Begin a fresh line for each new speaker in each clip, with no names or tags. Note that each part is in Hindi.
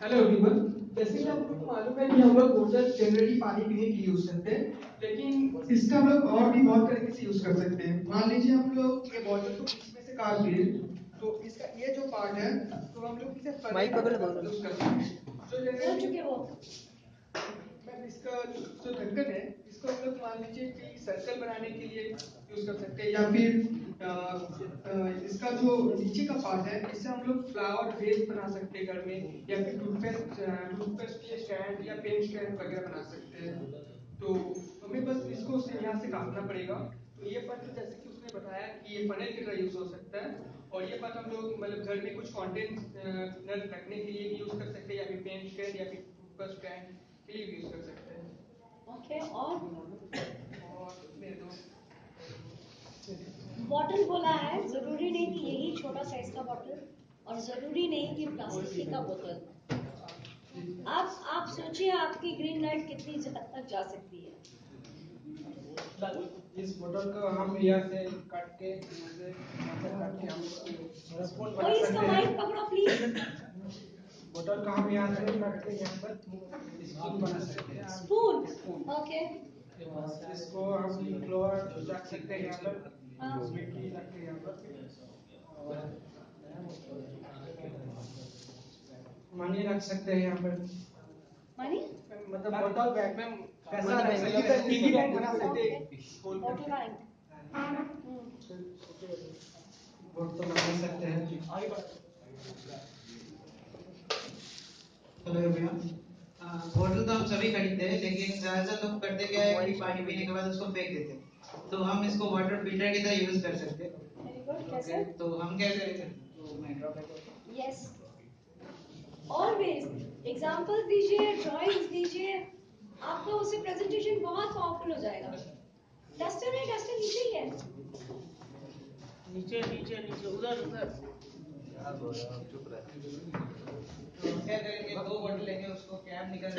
हेलो एवरीवन जैसे कि आप लोग मालूम है कि हम लोग बोतल जनरली पानी पीने के लिए यूज़ करते हैं लेकिन इसका हम लोग और भी बहुत तरीके से यूज़ कर सकते हैं। मान लीजिए हम लोग ये बोतल को बीच में से काट लिए तो इसका ये जो पार्ट है तो हम लोग इसे
माइक
का
पकड़ लो।
यूज़ कर सकते हैं। तो जनरली
चुके वो
मैम इसका जो ढक्कन है इसको हम लोग मान लीजिए कि सर्कल बनाने के लिए यूज़ कर सकते हैं या फिर इसका जो नीचे का पार्ट है, इससे हम लोग फ्लावर वेस बना सकते हैं घर में, या फिर टूथपेस्ट टूथपेस्ट के स्टैंड या पेन स्टैंड वगैरह बना सकते हैं। तो हमें बस इसको यहाँ से काटना पड़ेगा। तो ये पत्र जैसे कि उसने बताया कि ये फनल की तरह यूज़ हो सकता है, और ये पत्र हम लोग मतलब घर में कुछ कंटेंट रखने के लिए भी यूज़ कर सकते हैं, या फिर पेन स्टैंड या फिर टूथपेस्ट स्टैंड के लिए भी यूज़ कर सकते हैं।
ओके और
और मेरे दो
बॉटल बोला है ज़रूरी नहीं कि यही छोटा साइज़ का बॉटल और ज़रूरी नहीं कि प्लास्टिक का बोतल आप आप सोचिए आपकी ग्रीन लाइट कितनी हद तक जा सकती है।
इस बोतल को हम यहाँ से काट के यहाँ से से काट के हम स्पून
कोई इसका माइक पकड़ो प्लीज़
बोतल का हम यहाँ से काट के यहाँ पर स्पून बना सकते हैं।
स्पून ओके
इसको हम फ्लोर रख सकते हैं यहाँ पर।
हाँ।
मनी रख सकते हैं यहाँ पर।
मनी
मतलब बोतल बैग में पैसा रख सकते हैं।
पिगी बैंक बना सकते हैं।
बैंक
तो बना सकते हैं।
हेलो एवरीवन बोतल तो हम सभी खरीदते हैं लेकिन ज़्यादातर लोग करते क्या है कि पानी पीने के बाद उसको फेंक देते हैं। तो हम इसको वाटर फ़िल्टर की तरह यूज़ कर सकते हैं।
वेरी गुड कैसे?
तो हम क्या करेंगे तो मैं ड्रॉप करता
यस ऑलवेज एग्जांपल्स दीजिए ड्राइंग्स दीजिए आपका उससे प्रेजेंटेशन बहुत पावरफुल हो जाएगा। डस्टर है डस्टर नीचे ही है।
नीचे नीचे नीचे उधर उधर।
तो हम क्या करेंगे? दो बोतल लेंगे उसको कैप निकाल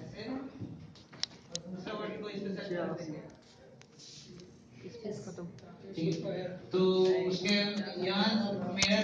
ऐसे और दूसरा बोतल को इस तरह से कर देंगे
खत्म
ठीक है तो उसके यहाँ मेरा